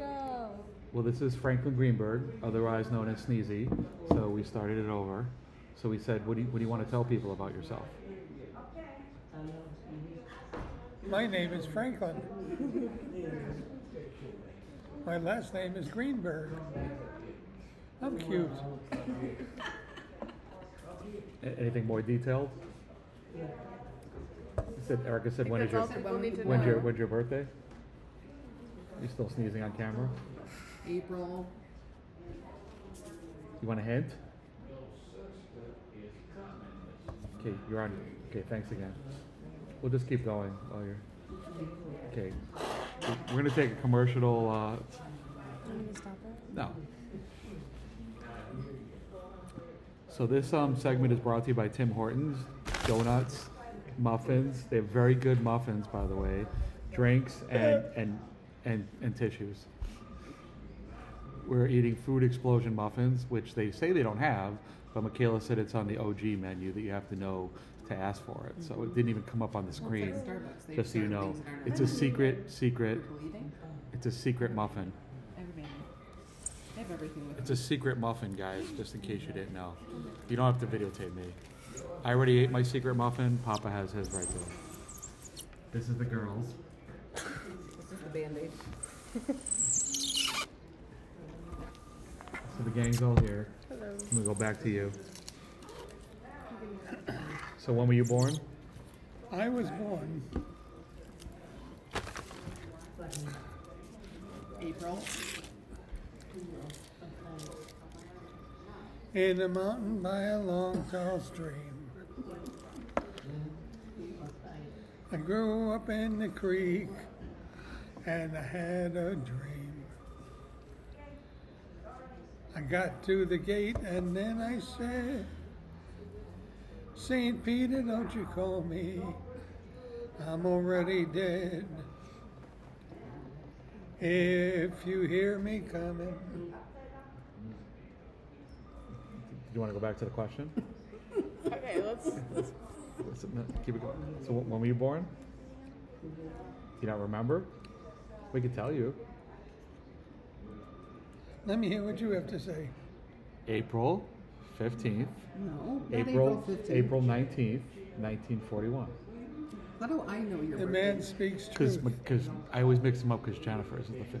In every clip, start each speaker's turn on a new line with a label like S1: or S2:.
S1: go.
S2: Well, this is Franklin Greenberg, otherwise known as Sneezy. So we started it over. So we said, what do you, what do you want to tell people about yourself?
S3: My name is Franklin. My last name is Greenberg. I'm cute.
S2: Anything more detailed? You said, Erica said, when is your,
S1: That's all people need to
S2: when's your, when's your birthday? You still sneezing on camera?
S4: April.
S2: You want a hint? Okay, you're on. Okay, thanks again. We'll just keep going while you're. Okay, we're gonna take a commercial. Uh,
S1: you want me to stop it?
S2: no. So this um, segment is brought to you by Tim Hortons donuts, muffins. They have very good muffins, by the way, drinks and and and, and tissues. We're eating Fruit Explosion muffins, which they say they don't have, but Michaela said it's on the OG menu that you have to know to ask for it. So it didn't even come up on the
S4: Well, it's
S2: screen.
S4: like
S2: Just so you know,
S4: things that aren't
S2: it's a secret, secret. It's a secret muffin.
S4: Everybody. They have everything with
S2: It's a secret muffin, guys, just in case you didn't know. You don't have to videotape me. I already ate my secret muffin. Papa has his right there. This is the girls.
S4: This the Band-Aid.
S2: So the gang's all here.
S1: Hello.
S2: I'm gonna go back to you. So when were you born?
S3: I was born
S4: April.
S3: in a mountain by a long, tall stream. I grew up in the creek and I had a dream. I got to the gate and then I said, St. Peter, don't you call me. I'm already dead. If you hear me coming,
S2: Do you want to go back to the question?
S1: Okay, let's. let's
S2: What's it- no, Keep it going. So when were you born? Do you not remember? We could tell you.
S3: let me hear what you have to say.
S2: April 15th.
S4: No, not
S2: April
S4: April 15th.
S2: April 19th, 1941.
S4: How do I know your
S3: The
S4: birthday?
S3: man speaks truth.
S2: Because
S3: truth.
S2: I always mix them up because Jennifer's is the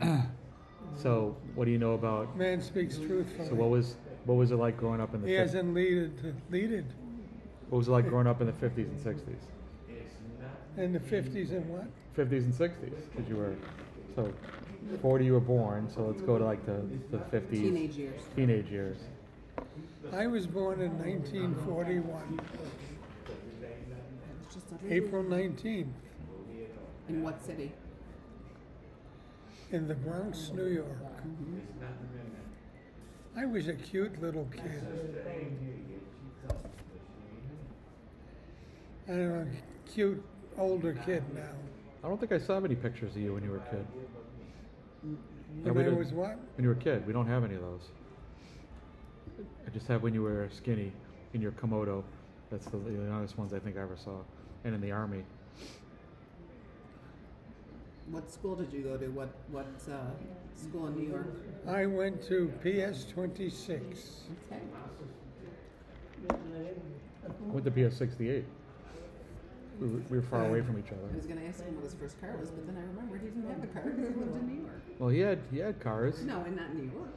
S2: 15th. so what do you know about?
S3: Man speaks truth.
S2: So what was what was it like growing up in the
S3: he hasn't leaded, leaded
S2: what was it like growing up in the 50s and 60s?
S3: In the 50s and what?
S2: 50s and 60s because you were so 40 you were born. So let's go to like the the 50s.
S4: Teenage years.
S2: Teenage years.
S3: I was born in 1941,
S4: It's just a-
S3: April 19th,
S4: In what city?
S3: in the Bronx, New York. I was a cute little kid. I'm a cute older kid now.
S2: I don't think I saw any pictures of you when you were a kid.
S3: When
S2: we
S3: I was what?
S2: When you were a kid, we don't have any of those. I just have when you were skinny in your Komodo. That's the, the youngest ones I think I ever saw, and in the army.
S4: What school did you go to? What what uh, school in New York?
S3: I went to PS 26.
S4: Okay.
S2: I went to PS '68. We were, we were far away from each other.
S4: I was going to ask him what his first car was, but then I remembered he didn't have a car because he lived in New York.
S2: Well, he had he had cars.
S4: No, and not New York.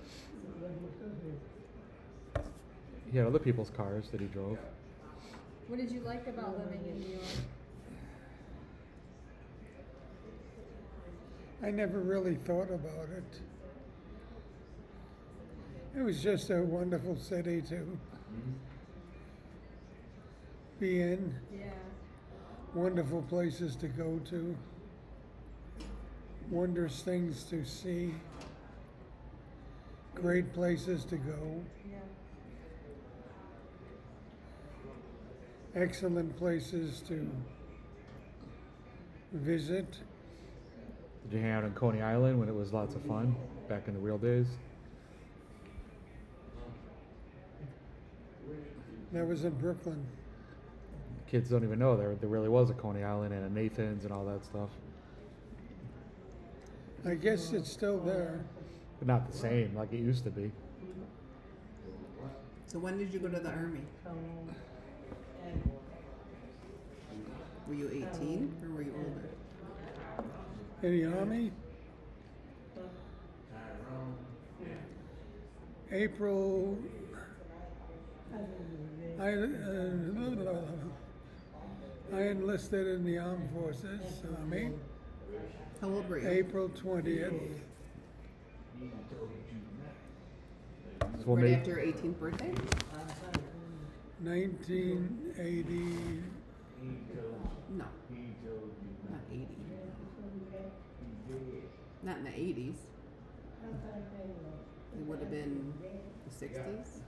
S2: He had other people's cars that he drove.
S1: What did you like about living in New York?
S3: I never really thought about it. It was just a wonderful city to mm-hmm. be in,
S1: Yeah.
S3: Wonderful places to go to, wondrous things to see, great places to go, excellent places to visit.
S2: Did you hang out on Coney Island when it was lots of fun back in the real days?
S3: That was in Brooklyn.
S2: Kids don't even know there there really was a Coney Island and a Nathan's and all that stuff.
S3: I guess it's still there.
S2: but not the same like it used to be.
S4: So when did you go to the army? Were you 18 or were you older?
S3: In the army, April. I uh, I enlisted in the armed forces, army,
S4: How old were you?
S3: April twentieth,
S2: So
S4: right
S2: made,
S4: after your 18th birthday?
S3: nineteen eighty.
S4: No. Not 80. Not in the 80s. It would have been the 60s.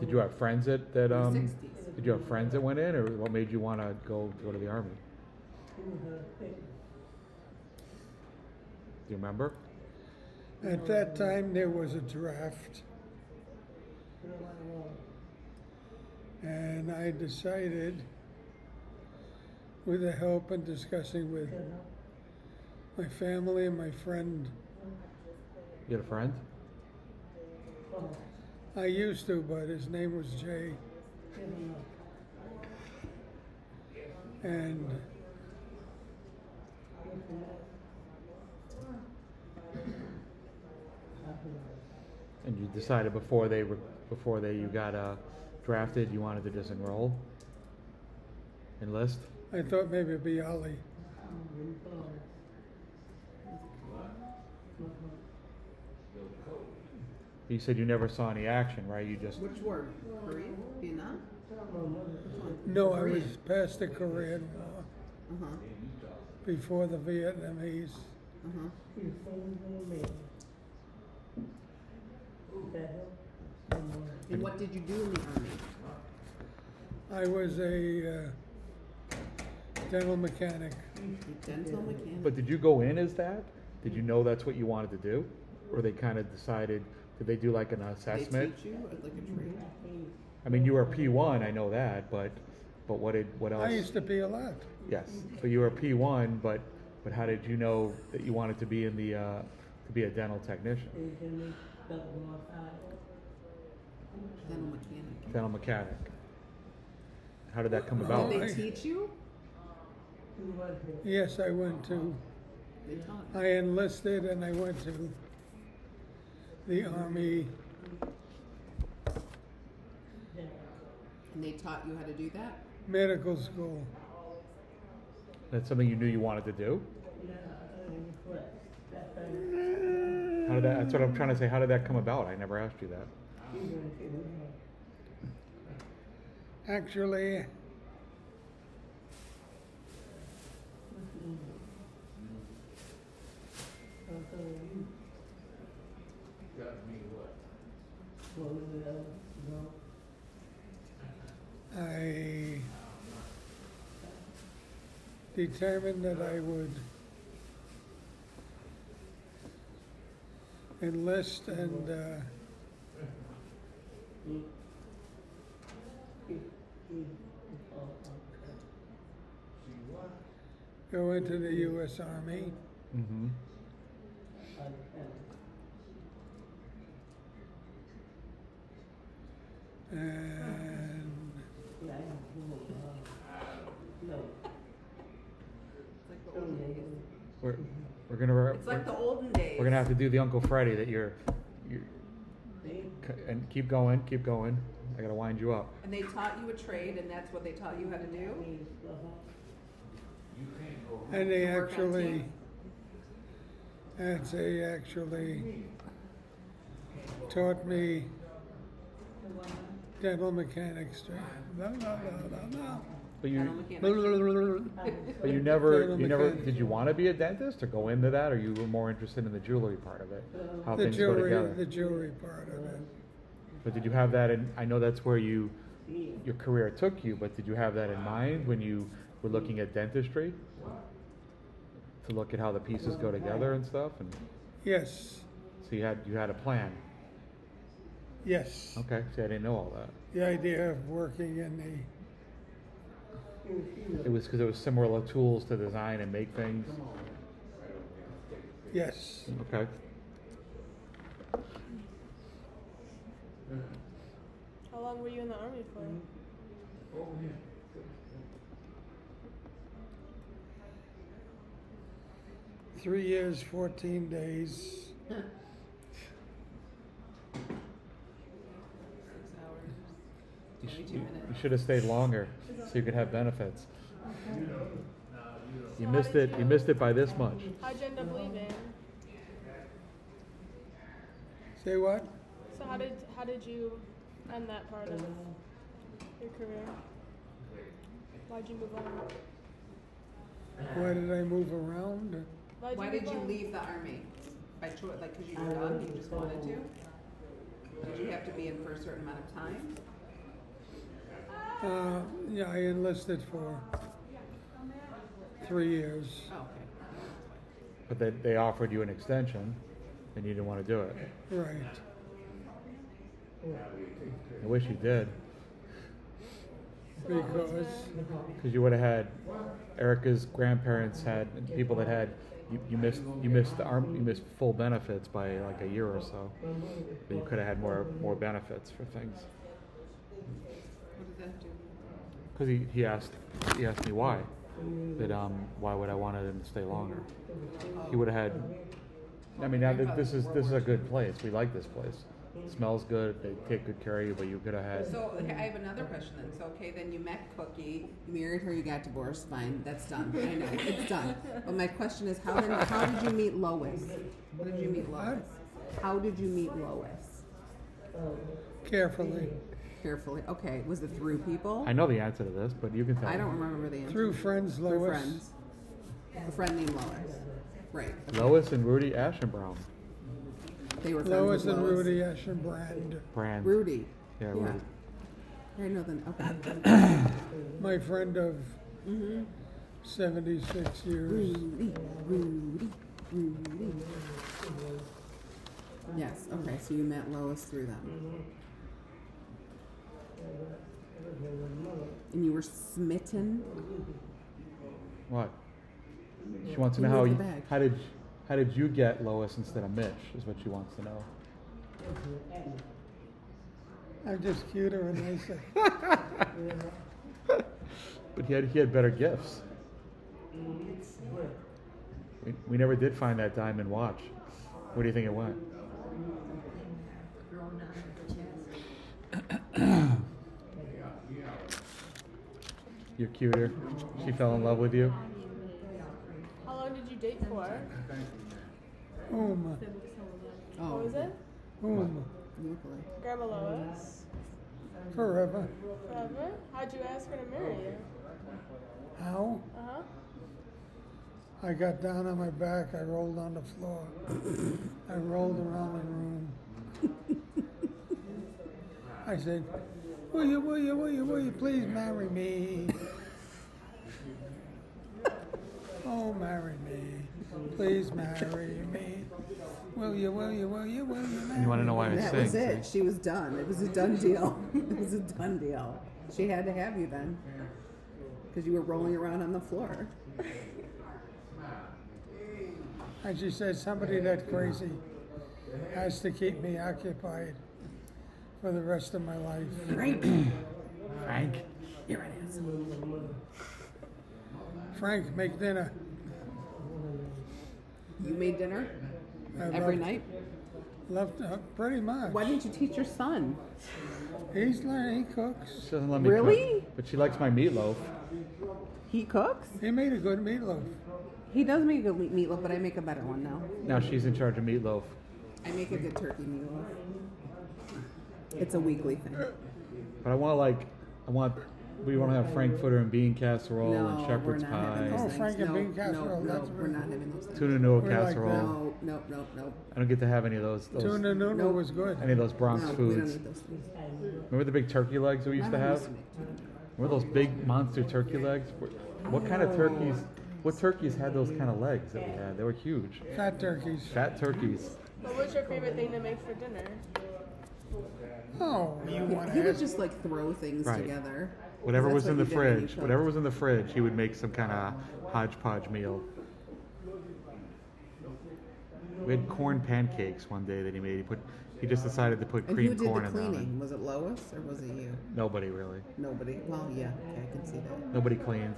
S2: did you have friends that that um?
S4: 60s.
S2: Did you have friends that went in, or what made you want to go go to the army? Do you remember?
S3: At that time, there was a draft, and I decided, with the help and discussing with my family and my friend,
S2: You had a friend?
S3: I used to, but his name was Jay. And
S2: And you decided before they were before they you got uh, drafted, you wanted to disenroll, enroll, enlist.
S3: I thought maybe it'd be Ollie.
S2: You said you never saw any action, right? You just
S4: Which war? Korea? Vietnam?
S3: No, I was past the Korean War,
S4: Uh huh.
S3: before the Vietnamese.
S4: Uh huh. And what did you do in the army?
S3: I was a uh, dental mechanic.
S4: A dental mechanic.
S2: But did you go in as that? Did you know that's what you wanted to do, or they kind of decided? Did they do like an
S4: they
S2: assessment?
S4: teach you or like a trade?
S2: I mean, you were P one, I know that, but but what did what else?
S3: I used to be a lot.
S2: Yes. So you were P one, but but how did you know that you wanted to be in the uh, to be a dental technician,
S4: Dental mechanic.
S2: dental mechanic? How did that come about?
S4: Did
S3: I-
S4: they teach you?
S3: Yes, I went to,
S4: They taught.
S3: I enlisted and I went to the Army.
S4: And they taught you how to do that?
S3: medical school.
S2: That's something you knew you wanted to do. How did that? That's what I'm trying to say. How did that come about? I never asked you that.
S3: Actually, I determined that I would enlist and uh, go into the U.S. Army.
S2: Mm-hmm.
S3: And
S4: It's like the olden days.
S2: We're we're gonna we're,
S4: It's like the olden days.
S2: we're gonna have to do the Uncle Freddie that you're you and keep going, keep going. I gotta wind you up.
S4: And they taught you a trade, and that's what they taught you how to do?
S3: and they
S4: work on
S3: actually,
S4: teeth?
S3: and they actually taught me dental mechanics. Blah, blah, blah, blah, blah.
S2: But you.
S3: Blah,
S2: but you never
S3: Dental
S2: you never
S3: mechanic.
S2: did you want to be a dentist or go into that or you were more interested in the jewelry part of it? How
S3: The
S2: things go
S3: jewelry,
S2: together.
S3: the jewelry part of it.
S2: But did you have that in, I know that's where you, your career took you, but did you have that in mind when you were looking at dentistry? To look at how the pieces go together and stuff, and
S3: Yes,
S2: so you had, you had a plan?
S3: Yes.
S2: Okay, see, I didn't know all that.
S3: The idea of working in the
S2: It was because it was similar tools to design and make things.
S3: Yes.
S2: Okay.
S1: How long were you in the army for?
S3: Three years, 14 days.
S2: should have stayed longer so you could have benefits. You missed it. You missed it by this much.
S1: How'd you end up leaving?
S3: Say what?
S1: So how did how did you end that part of your career? Why'd you move on?
S3: Why did I move around?
S1: Why'd
S4: Why
S1: move
S4: did you
S1: on?
S4: leave the army? By choice, like, cause you were done, you just wanted to? Did you have to be in for a certain amount of time?
S3: Uh, yeah, I enlisted for three years.
S4: Oh, okay.
S2: But they, they offered you an extension, and you didn't want to do it.
S3: Right.
S2: I wish you did,
S1: So what was
S3: Because
S2: because you would have had Erica's grandparents had and people that had you, you missed you missed the arm you missed full benefits by like a year or so. But you could have had more more benefits for things.
S4: What did that do?
S2: Because he, he asked he asked me why. That um why would I wanted him to stay longer? He would have had. I mean, now th- this is this is a good place. We like this place. It smells good. They take good care of you. But you could have had.
S4: So, okay, I have another question then. So, okay, then you met Cookie, you married her, you got divorced, fine, that's done. I know, it's done. But my question is, how then, how did you meet Lois? How did you meet Lois? How did you meet Lois?
S3: carefully,
S4: Carefully. Okay, was it through people?
S2: I know the answer to this, but you can tell.
S4: I
S2: me.
S4: don't remember the answer.
S3: through friends, Lois.
S4: Through friends. A friend named Lois. Right. okay.
S2: Lois and Rudy Ashenbrown.
S4: They were friends
S3: Lois
S4: with
S3: and
S4: Lois.
S3: Rudy Eschenbrand.
S2: Brand.
S4: Rudy.
S2: Yeah,
S4: Yeah.
S2: Rudy.
S4: I know then. Okay.
S3: My friend of
S4: mm-hmm.
S3: 76 years.
S4: Rudy. Rudy. Rudy. Yes. Okay. So you met Lois through them. And you were smitten.
S2: What? She wants to know how you, how did how did you get Lois instead of Mitch? Is what she wants to know.
S3: I'm just cuter and nicer.
S2: But he had he had better gifts. We, we never did find that diamond watch. Where do you think it went? You're cuter. She fell in love with you.
S1: How long did you date for?
S3: Whom?
S4: Oh.
S1: What was it?
S3: Whom?
S4: You look like.
S1: Grandma Lois.
S3: Forever.
S1: Forever? How'd you ask her to marry you?
S3: How?
S1: Uh huh.
S3: I got down on my back. I rolled on the floor. I rolled around the room. I said, Will you, will you, will you, will you please marry me? Oh, marry me. Please marry me. Will you, will you, will you, will you marry
S2: You want to know why I
S4: that
S2: sing?
S4: was it. She was done. It was a done deal. it was a done deal. She had to have you then, because you were rolling around on the floor.
S3: And she said, somebody that crazy has to keep me occupied for the rest of my life.
S4: Frank,
S2: Frank.
S4: you're an.
S3: Frank, make dinner.
S4: You made dinner
S3: I
S4: every
S3: love-
S4: night.
S3: Love to, uh, pretty much.
S4: Why didn't you teach your son?
S3: He's learning. He cooks.
S2: She doesn't let me
S4: Really?
S2: cook, but she likes my meatloaf.
S4: He cooks.
S3: He made a good meatloaf.
S4: He does make a good meatloaf, but I make a better one now.
S2: Now she's in charge of meatloaf.
S4: I make a good turkey meatloaf. It's a weekly thing.
S2: But I want like, I want, we want to have frankfurter and bean casserole
S4: no,
S2: and
S4: we're
S2: shepherd's
S4: not having
S2: pie.
S4: those
S3: Oh,
S4: things.
S3: Frank and
S4: no,
S3: bean casserole,
S4: No,
S3: that's
S4: no, we're
S3: right.
S4: not having those things.
S2: Tuna noodle
S3: We like
S2: casserole.
S4: No, no, no, no.
S2: I don't get to have any of those. those
S3: Tuna noodle
S4: Nope.
S3: was good.
S2: any of those Bronx
S4: no, we don't
S2: foods.
S4: need those things.
S2: Remember the big turkey legs we used to
S4: Mama
S2: have?
S4: to make tuna noodle.
S2: Remember those big monster turkey legs? Wh- What kind of turkeys? What turkeys had those kind of legs that we had? They were huge.
S3: Fat turkeys.
S2: Fat turkeys.
S1: What was your favorite thing to make for dinner?
S3: Oh,
S4: He would just like throw things
S2: Right.
S4: together.
S2: Whatever was in the
S4: he did when he
S2: fridge, whatever was in the fridge, he would make some kind of hodgepodge meal. We had corn pancakes one day that he made. He put. He just decided to put
S4: And
S2: cream
S4: who did
S2: corn
S4: the
S2: in them.
S4: cleaning? Was it Lois or was it you?
S2: Nobody really.
S4: Nobody. Well, yeah, okay, I can see that.
S2: Nobody cleaned.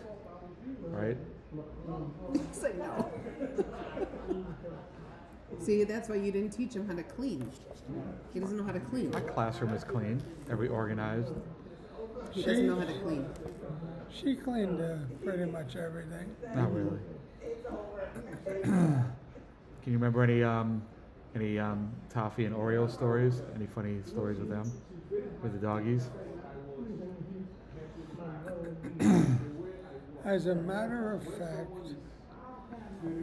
S2: Right?
S4: Say no. see, that's why you didn't teach him how to clean. He doesn't know how to clean.
S2: My classroom is clean. Every organized.
S4: He doesn't know how to clean.
S3: She cleaned uh, pretty much everything.
S2: Not really. Can you remember any um, any um, toffee and Oreo stories? Any funny stories with them, with the doggies?
S3: As a matter of fact,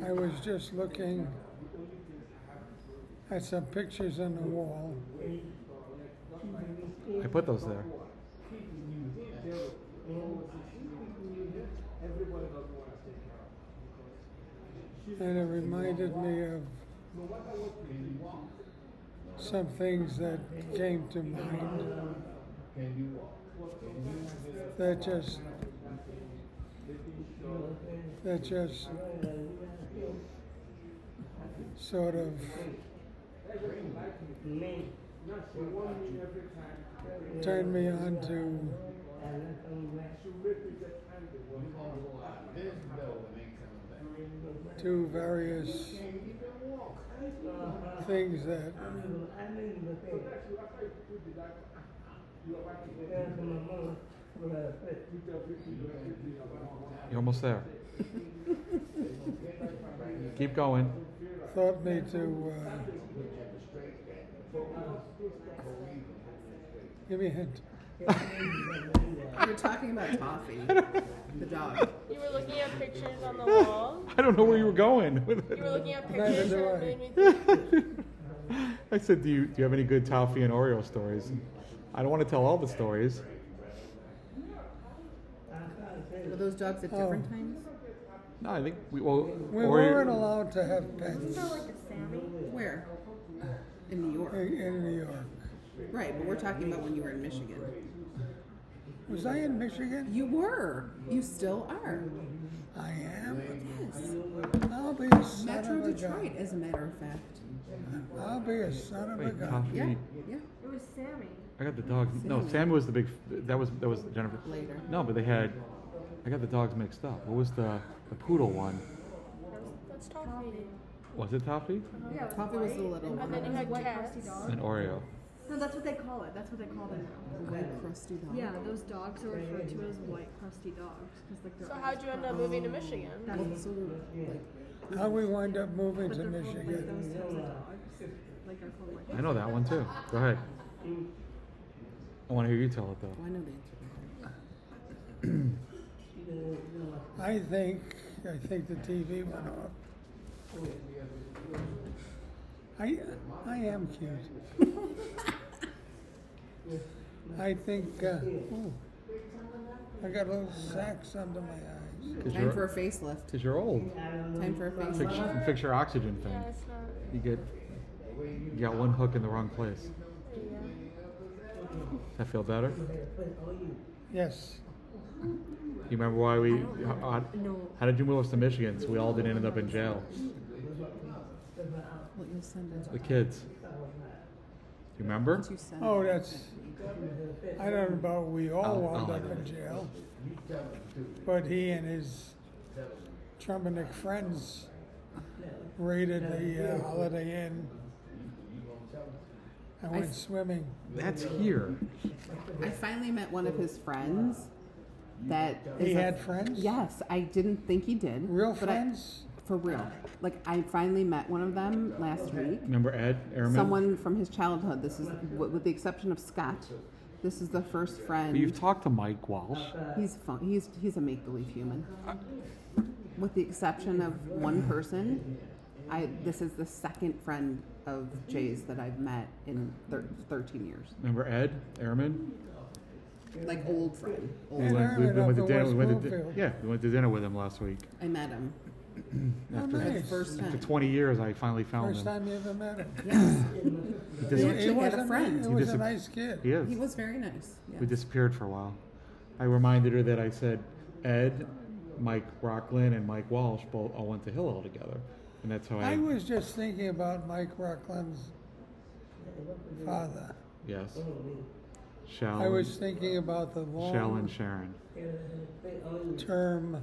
S3: I was just looking at some pictures on the wall.
S2: I put those there.
S3: And it reminded me of some things that came to mind that just that just sort of turned me on to to various things that
S2: You're almost there. Keep going.
S3: thought me to uh, give me a hint.
S4: You're talking about Toffee, the dog.
S1: You were looking at pictures on the wall.
S2: I don't know where you were going.
S1: You were looking at pictures
S3: do
S1: and
S3: I.
S1: made me think.
S2: I said, do you, do you have any good toffee and Oreo stories? I don't want to tell all the stories.
S4: Were those dogs at different oh. times?
S2: No, I think we, well,
S3: We
S2: Oreo-
S3: weren't allowed to have pets
S4: Where? In New York.
S3: in New York.
S4: Right, but we're talking about when you were in Michigan.
S3: Was I in Michigan?
S4: You were. You still are.
S3: I am.
S4: Yes.
S3: I'll be a son
S4: Metro
S3: of a
S4: Detroit,
S3: gun.
S4: as a matter of fact.
S3: I'll be a son of a gun.
S2: toffee.
S4: Yeah, yeah.
S5: It was Sammy.
S2: I got the dogs. No,
S4: Sammy.
S2: Was the big. That was that was Jennifer.
S4: Later.
S2: No, but they had. I got the dogs mixed up. What was the the poodle one?
S1: That's toffee.
S2: Was it toffee
S5: Yeah, it was
S4: Toffee was the
S5: white.
S4: little
S1: And then you
S5: It was
S1: had
S5: white crusty dog.
S2: and Oreo?
S5: No, that's what they call it. That's what they call them now.
S4: white crusty dog.
S5: Yeah, those dogs are referred to as white crusty dogs because like their
S1: So
S5: eyes
S1: how'd you end up moving to Michigan?
S5: That's
S4: Well, like,
S3: How we wind up moving
S5: but
S3: to
S5: they're called like
S3: Michigan.
S5: those types of dogs. Like they're called white.
S2: I know that one too. Go ahead. I want to hear you tell it though.
S4: I know the answer to that.
S3: I think I think the TV went off. I I am cute. I think uh, ooh, I got little sacks under my eyes.
S4: Time for a facelift.
S2: cause you're old.
S4: Time for a
S2: Fix,
S4: facelift.
S2: fix your oxygen thing.
S1: Yeah, it's not.
S2: You get. You got one hook in the wrong place. That feel better?
S3: Yes.
S2: You remember why we? How,
S5: No.
S2: how did you move us to Michigan? So we all didn't end up in jail.
S4: What you'll send it.
S2: The kids. You remember?
S4: You.
S3: Oh, that's. I don't know about we all
S2: I'll-
S3: wound
S2: I'll
S3: up in
S2: it.
S3: jail, but he and his Trumanik friends raided the uh, Holiday Inn
S4: I
S3: went
S4: s-
S3: swimming.
S2: That's here.
S4: I finally met one of his friends that
S3: He
S4: is a-
S3: had friends?
S4: Yes, I didn't think he did.
S3: Real
S4: but I-
S3: friends?
S4: for real. Like I finally met one of them last week.
S2: Remember Ed Ehrman?
S4: Someone from his childhood. This is, with the exception of Scott, this is the first
S2: But you've talked to Mike Walsh.
S4: He's fun. He's he's a make believe human. With the exception of one person, I this is the second friend of Jay's that I've met in thir- 13 years.
S2: Remember Ed Ehrman?
S4: Like old friend. Old.
S2: We
S3: Ed
S2: went, we,
S3: Ehrman
S2: we
S3: up
S2: went to dinner. We went to di-
S3: Bloomfield.
S2: yeah, we went to dinner with him last week.
S4: I met him
S3: Oh,
S2: After,
S4: for the
S3: nice.
S4: first
S2: after
S4: time.
S2: 20 years, I finally found
S3: First
S2: him.
S3: time you ever met him.
S2: He, dis-
S4: He actually had a
S3: a
S4: friend.
S3: He
S2: He
S3: was
S2: dis-
S3: a nice kid.
S2: he is.
S4: He was very nice.
S2: We disappeared for a while. I reminded her that I said Ed, Mike Rocklin, and Mike Walsh both all went to Hillel together. And that's how I,
S3: I was just thinking about Mike Ruckland's father.
S2: yes. Shall,
S3: I was thinking about the
S2: Shall and
S3: long
S2: Sharon.
S3: term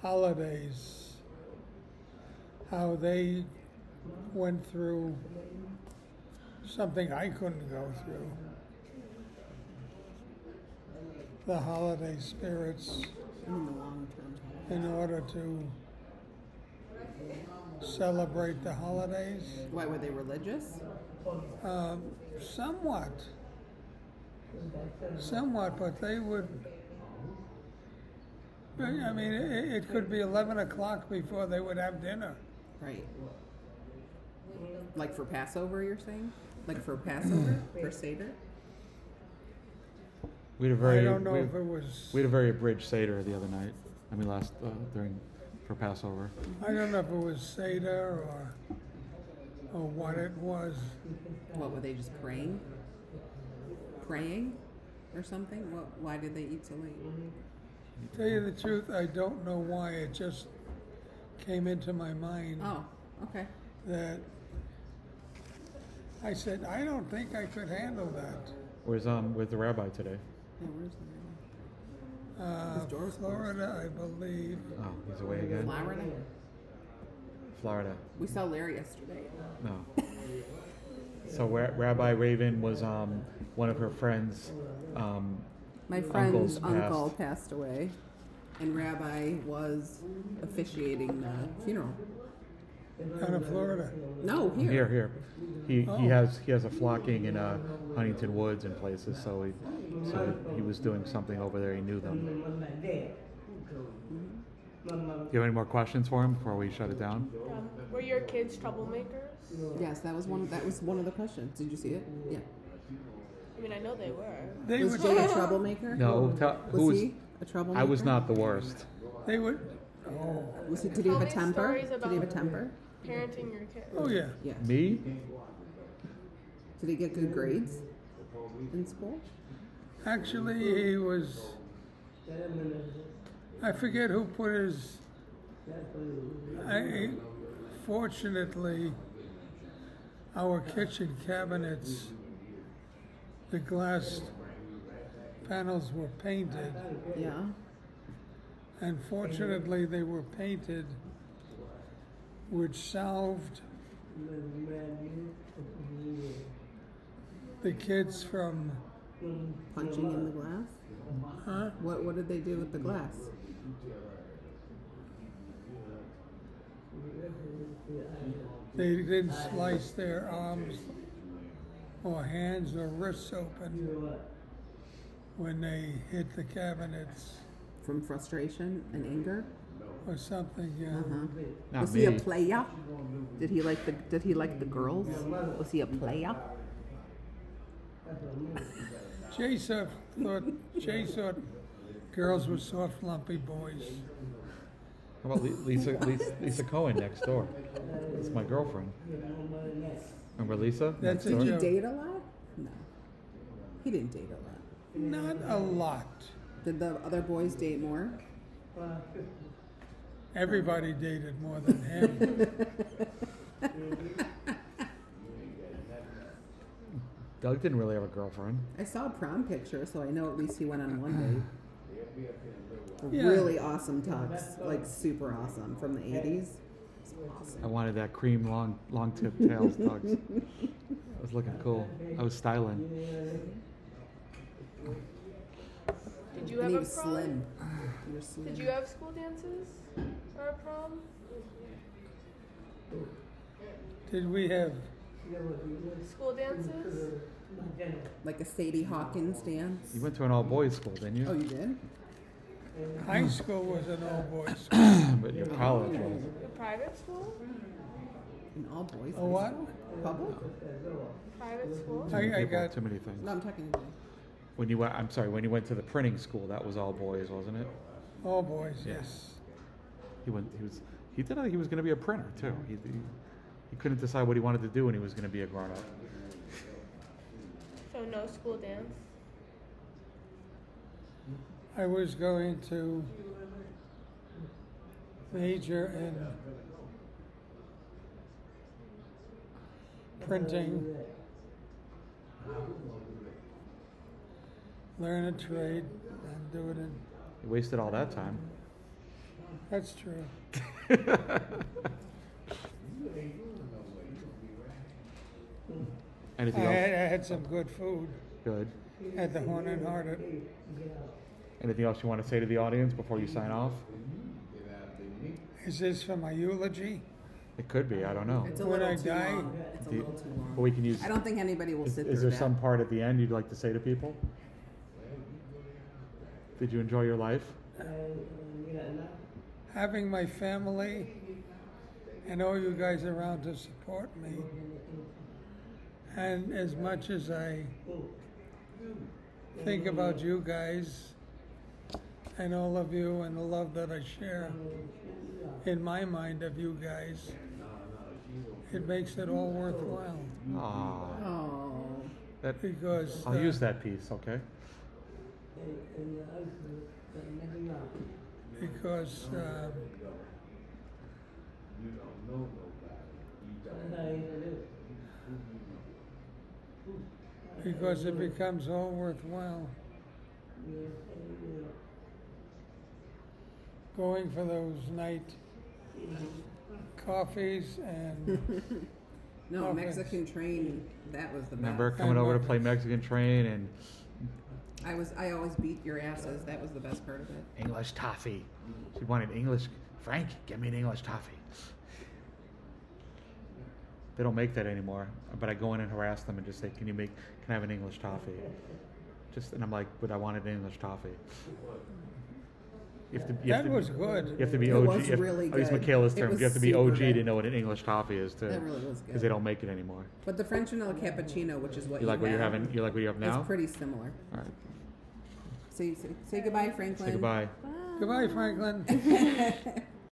S3: holidays, how they went through something I couldn't go through. The holiday spirits
S4: I mean, the long term.
S3: in order to celebrate the holidays.
S4: Why were they religious?
S3: Um, somewhat. Somewhat, but they would. I mean, it, it could be 11 o'clock before they would have dinner.
S4: Right. Like for Passover, you're saying? Like for Passover? for Seder?
S2: We had a very,
S3: I don't know
S2: we,
S3: if it was.
S2: we had a very abridged Seder the other night. I mean, last, uh, during, for Passover.
S3: I don't know if it was Seder or, or what it was.
S4: What were they just praying? Praying or something? What? Why did they eat so late?
S3: Tell you the truth, I don't know why. It just came into my mind
S4: Oh, okay.
S3: that I said, I don't think I could handle that.
S2: Where's, um, where's the rabbi today?
S4: Yeah, where's the
S3: Uh,
S4: His door's closed.
S3: Florida, I believe.
S2: Oh, he's away again?
S4: Florida?
S2: Florida.
S4: We saw Larry yesterday.
S2: No. So Ra- Rabbi Raven was, um, one of her friends, um,
S4: My friend's uncle
S2: passed.
S4: passed away, and Rabbi was officiating the funeral.
S3: Out of Florida.
S4: No, here.
S2: Here, here. He,
S3: Oh.
S2: he has he has a flocking in uh, Huntington Woods and places, so he so he was doing something over there. He knew them. Do you have any more questions for him before we shut it down?
S1: Um, were your kids troublemakers?
S4: Yes, that was one. That was one of the questions. Did you see it? Yeah.
S1: I mean, I know they were.
S3: They
S4: Was
S3: would,
S4: Jay a troublemaker?
S2: No, tell,
S4: Was
S2: who was?
S4: he a troublemaker?
S2: I was not the worst.
S3: they were. oh,
S4: Was he? Did he have a temper? Did he have a temper?
S1: Parenting your kids.
S3: oh yeah.
S4: Yes.
S2: Me?
S4: Did he get good grades in school?
S3: Actually, he was, I forget who put his, I, fortunately, our kitchen cabinets, the glass panels were painted,
S4: Yeah.
S3: and fortunately, they were painted, which solved the kids from,
S4: Punching in the glass.
S3: huh?
S4: What What did they do with the glass?
S3: They didn't slice their arms or hands or wrists open when they hit the cabinets
S4: From frustration and anger.
S3: or something. Yeah.
S4: Uh-huh.
S2: Not
S4: was
S2: me.
S4: he a player? Did he like the Did he like the girls? Was he a player?
S3: Jay thought, thought Jay thought girls were soft, lumpy boys.
S2: How about Lisa, Lisa Lisa Cohen next door? That's my girlfriend. Remember Lisa?
S3: That's
S2: next
S3: a
S2: door?
S4: Did he date a lot? No, he didn't date a lot.
S3: Not a lot.
S4: Did the other boys date more?
S3: Everybody dated more than him.
S2: Doug didn't really have a girlfriend.
S4: I saw a prom picture, so I know at least he went on one date. A
S3: Yeah.
S4: Really awesome tux, like super awesome from the eighties.
S2: I wanted that cream long long tip tails tugs. I was looking cool. I was styling.
S1: Did you
S4: And
S1: have
S4: he
S1: a
S4: was
S1: prom?
S4: slim. Slim.
S1: Did you have school dances or a prom?
S3: Did we have?
S1: School dances?
S4: like a Sadie Hawkins dance?
S2: You went to an all boys school, didn't you?
S4: Oh,
S2: you?
S4: you did?
S3: High school was an all boys school.
S2: but your college was.
S1: A private school?
S4: In all boys.
S3: A what?
S4: Public?
S1: Private school?
S3: I, I
S2: People,
S3: got
S2: too many things.
S4: No, I'm talking to you.
S2: When you went, I'm sorry, when you went to the printing school, that was all boys, wasn't it?
S3: all boys. Yes.
S2: He went. He was. He did. He was going to be a printer too. He, he, he couldn't decide what he wanted to do when he was going to be a grown up.
S1: So no school dance?
S3: I was going to major in printing, learn a trade, and do it in.
S2: You wasted all that time.
S3: That's true. I
S2: Anything
S3: had,
S2: else?
S3: I had some good food
S2: Good.
S3: at the Horn and Hardart.
S2: Anything else you want to say to the audience before you sign off?
S3: Is this for my eulogy?
S2: It could be. I don't know.
S4: It's a
S3: When
S4: little
S3: I
S4: too
S3: die-
S4: long. It's a
S2: Do you-
S4: little too long.
S2: But we can use.
S4: I don't think anybody will
S2: Is,
S4: sit
S2: is
S4: through
S2: there
S4: that.
S2: some part at the end you'd like to say to people? Did you enjoy your life?
S3: Having my family and all you guys around to support me. And as much as I think about you guys and all of you and the love that I share in my mind of you guys, it makes it all worthwhile
S2: that.
S3: because
S2: I'll
S3: uh,
S2: use that piece. Okay.
S3: because um, because it becomes all worthwhile going for those night coffees and
S4: No,
S3: Oh,
S4: Mexican train. That was the best.
S2: Remember
S4: best.
S2: coming
S3: And
S2: over to play Mexican Train and
S4: I was. I always beat your asses. That was the best part of it.
S2: English toffee. She wanted English. Frank, get me an English toffee. They don't make that anymore. But I go in and harass them and just say, "Can you make? Can I have an English toffee?" Just and I'm like, "But I wanted an English toffee." You have to, you have
S3: that
S2: to,
S3: was good.
S2: You have to be
S4: It
S2: OG.
S4: was
S2: you have,
S4: really
S2: I'll use
S4: good.
S2: Michaela's
S4: It
S2: term.
S4: was
S2: You have to be
S4: super
S2: OG to know what an English coffee is too.
S4: That really was good.
S2: Because they don't make it anymore.
S4: But the French vanilla cappuccino, which is what
S2: You
S4: you,
S2: like what you're having? You like what you have now?
S4: It's pretty similar.
S2: All right.
S4: Say, say, say goodbye, Franklin.
S2: Say goodbye.
S3: Goodbye, Franklin.